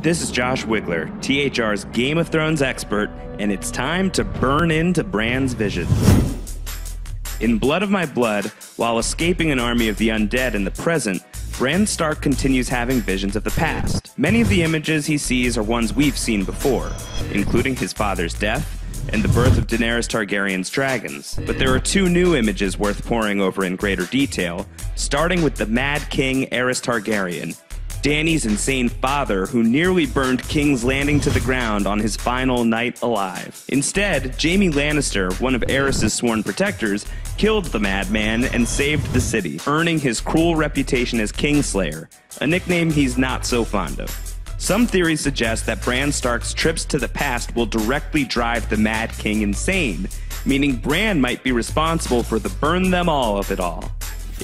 This is Josh Wigler, THR's Game of Thrones expert, and it's time to burn into Bran's vision. In Blood of My Blood, while escaping an army of the undead in the present, Bran Stark continues having visions of the past. Many of the images he sees are ones we've seen before, including his father's death and the birth of Daenerys Targaryen's dragons. But there are two new images worth poring over in greater detail, starting with the Mad King Aerys Targaryen, Dany's insane father who nearly burned King's Landing to the ground on his final night alive. Instead, Jaime Lannister, one of Aerys' sworn protectors, killed the madman and saved the city, earning his cruel reputation as Kingslayer, a nickname he's not so fond of. Some theories suggest that Bran Stark's trips to the past will directly drive the Mad King insane, meaning Bran might be responsible for the burn them all of it all.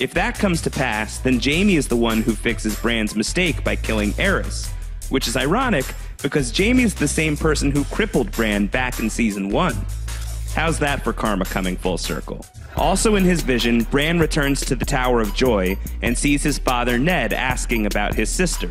If that comes to pass, then Jaime is the one who fixes Bran's mistake by killing Aerys, which is ironic because Jaime is the same person who crippled Bran back in season 1. How's that for karma coming full circle? Also in his vision, Bran returns to the Tower of Joy and sees his father Ned asking about his sister.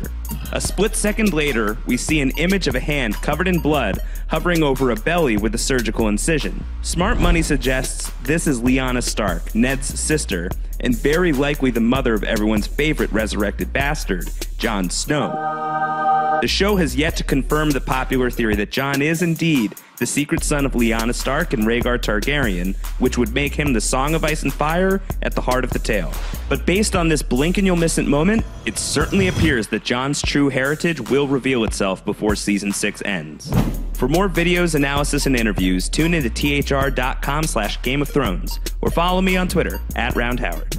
A split second later, we see an image of a hand covered in blood hovering over a belly with a surgical incision. Smart Money suggests this is Lyanna Stark, Ned's sister, and very likely the mother of everyone's favorite resurrected bastard, Jon Snow. The show has yet to confirm the popular theory that Jon is indeed the secret son of Lyanna Stark and Rhaegar Targaryen, which would make him the Song of Ice and Fire at the heart of the tale. But based on this blink and you'll miss it moment, it certainly appears that Jon's true heritage will reveal itself before season 6 ends. For more videos, analysis, and interviews, tune into thr.com slash Game of Thrones, or follow me on Twitter, at Round Howard.